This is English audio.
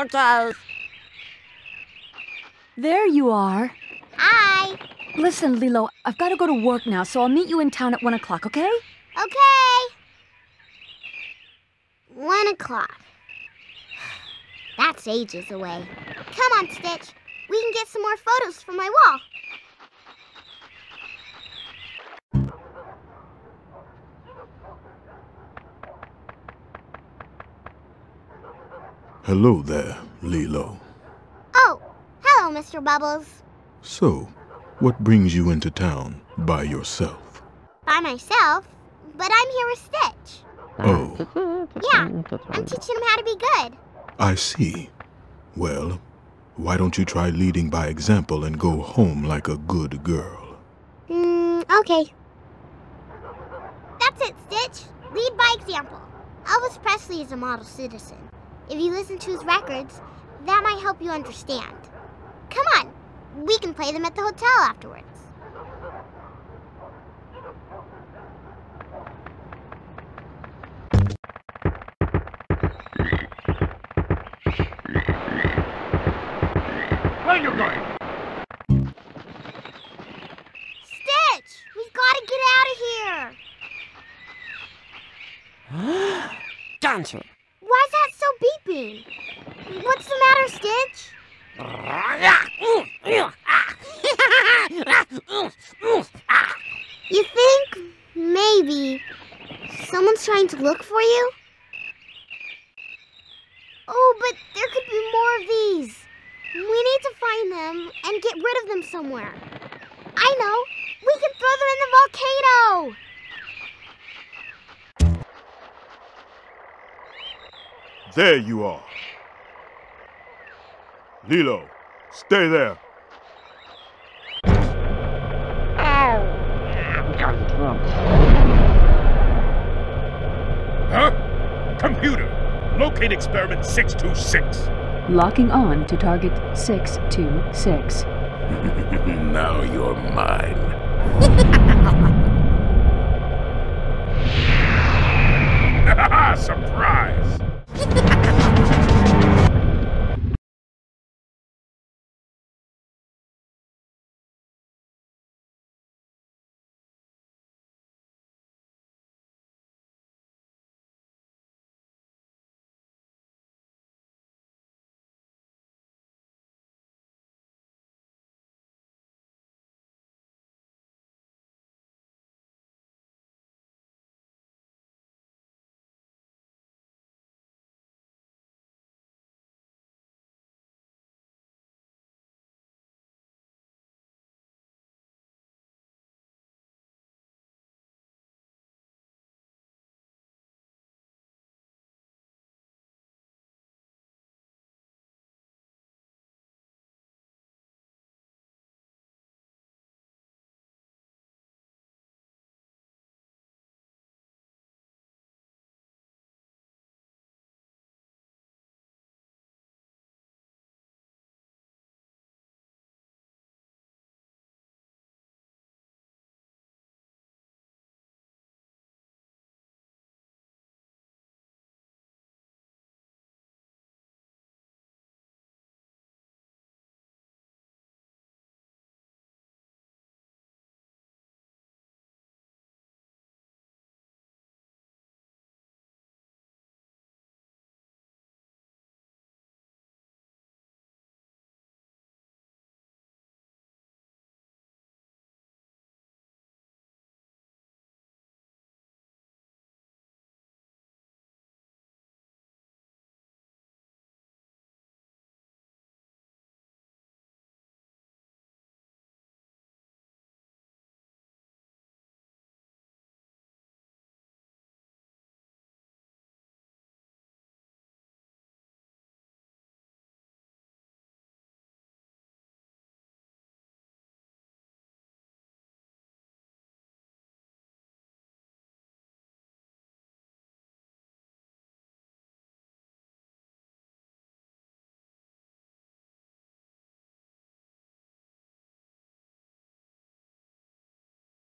Okay. There you are. Hi. Listen, Lilo, I've got to go to work now, so I'll meet you in town at one o'clock, okay? Okay. One o'clock. That's ages away. Come on, Stitch. We can get some more photos for my wall. Hello there, Lilo. Oh, hello, Mr. Bubbles. So, what brings you into town by yourself? By myself, but I'm here with Stitch. Oh, Yeah, I'm teaching him how to be good. I see. Well, why don't you try leading by example and go home like a good girl? Mm, okay. That's it, Stitch. Lead by example. Elvis Presley is a model citizen. If you listen to his records, that might help you understand. Come on, we can play them at the hotel afterwards. Where you going? Stitch, we've got to get out of here. Gotcha. Why is that so beeping? What's the matter, Stitch? You think maybe someone's trying to look for you? Oh, but there could be more of these. We need to find them and get rid of them somewhere. I know. We can throw them in the volcano. There you are. Lilo, stay there. Huh? Computer, locate experiment 626. Locking on to target 626. now you're mine. Surprise!